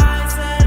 eyes